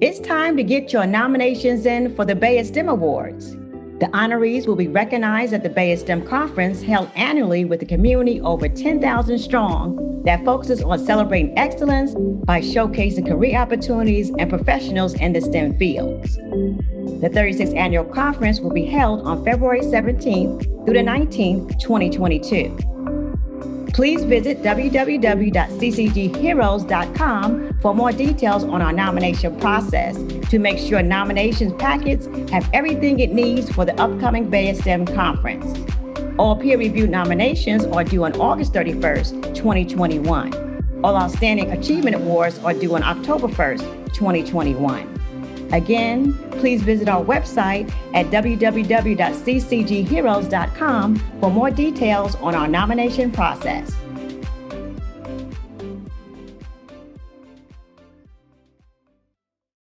It's time to get your nominations in for the BEYA STEM Awards. The honorees will be recognized at the BEYA STEM Conference held annually with a community over 10,000 strong that focuses on celebrating excellence by showcasing career opportunities and professionals in the STEM fields. The 36th annual conference will be held on February 17th through the 19th, 2022. Please visit www.ccgheroes.com for more details on our nomination process to make sure nominations packets have everything it needs for the upcoming BEYA STEM conference. All peer-reviewed nominations are due on August 31st, 2021. All outstanding achievement awards are due on October 1st, 2021. Again, please visit our website at www.ccgheroes.com for more details on our nomination process.